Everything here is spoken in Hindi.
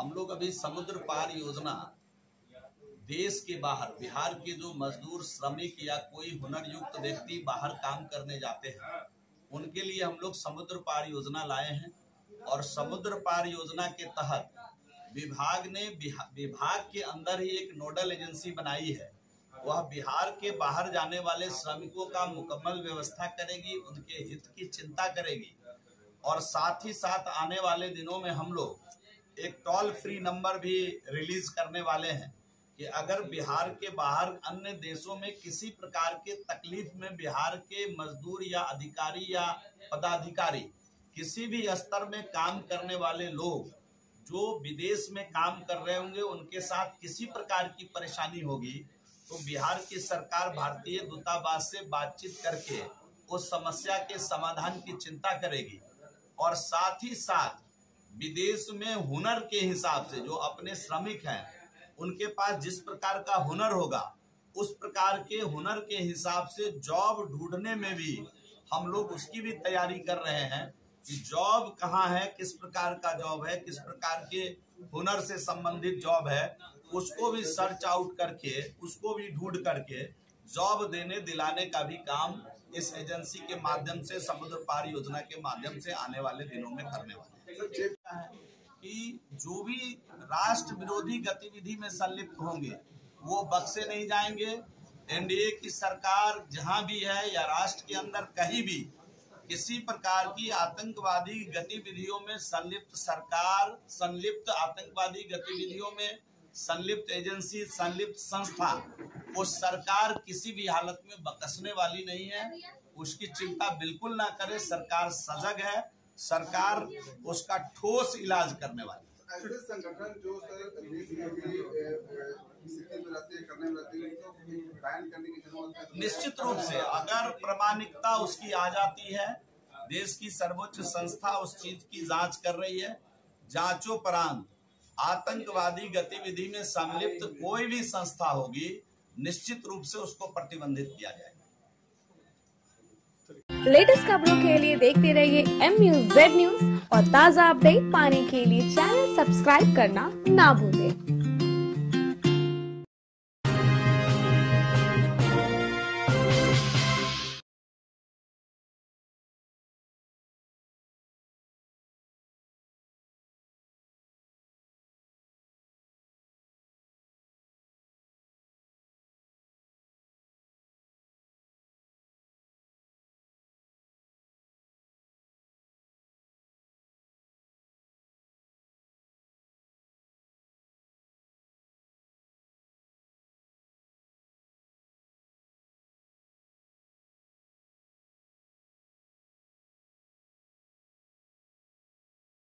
हम लोग अभी समुद्र पार योजना, देश के बाहर, बिहार के जो मजदूर, श्रमिक या कोई हुनर युक्त व्यक्ति बाहर काम करने जाते हैं, उनके लिए हम लोग समुद्र पार योजना लाए हैं। और समुद्र पार योजना के तहत विभाग ने विभाग के अंदर ही एक नोडल एजेंसी बनाई है। वह बिहार के बाहर जाने वाले श्रमिकों का मुकम्मल व्यवस्था करेगी, उनके हित की चिंता करेगी। और साथ ही साथ आने वाले दिनों में हम लोग एक टोल फ्री नंबर भी रिलीज़ करने वाले हैं कि अगर बिहार के बाहर अन्य देशों में किसी प्रकार के तकलीफ़ में बिहार के मजदूर या अधिकारी या पदाधिकारी किसी भी स्तर में काम करने वाले लोग जो विदेश में काम कर रहे होंगे, उनके साथ किसी प्रकार की परेशानी होगी तो बिहार की सरकार भारतीय दूतावास से बातचीत करके उस समस्या के समाधान की चिंता करेगी और साथ ही साथ विदेश में हुनर के हिसाब से जो अपने श्रमिक हैं, उनके पास जिस प्रकार का हुनर होगा, उस प्रकार के हुनर के हिसाब से जॉब ढूँढने में भी हम लोग उसकी भी तैयारी कर रहे हैं कि जॉब कहाँ है, किस प्रकार का जॉब है, किस प्रकार के हुनर से संबंधित जॉब है, उसको भी सर्च आउट करके, उसको भी ढूंढ करके जॉब देने दिलाने का भी काम इस एजेंसी के माध्यम से, समुद्र पार योजना के माध्यम से आने वाले दिनों में करने वाले हैं कि जो भी राष्ट्र विरोधी गतिविधि में संलिप्त होंगे, वो बक्से नहीं जाएँगे। एनडीए की सरकार जहाँ भी है या राष्ट्र के अंदर कहीं भी, किसी प्रकार की आतंकवादी गतिविधियों में संलिप्त सरकार, संलिप्त आतंकवादी गतिविधियों में संलिप्त एजेंसी, संलिप्त संस्था, वो सरकार किसी भी हालत में बकसने वाली नहीं है। उसकी चिंता बिल्कुल ना करे, सरकार सजग है। सरकार उसका ठोस इलाज करने वाली है। ऐसे संगठन जो सर है निश्चित रूप से अगर प्रमाणिकता उसकी आ जाती है देश की सर्वोच्च संस्था उस चीज़ की जाँच कर रही है जांचोपरांत आतंकवादी गतिविधि में संलिप्त कोई भी संस्था होगी निश्चित रूप से उसको प्रतिबंधित किया जाएगा। लेटेस्ट खबरों के लिए देखते रहिए एम न्यूज़ जेड न्यूज़ और ताज़ा अपडेट पाने के लिए चैनल सब्सक्राइब करना ना भूलें।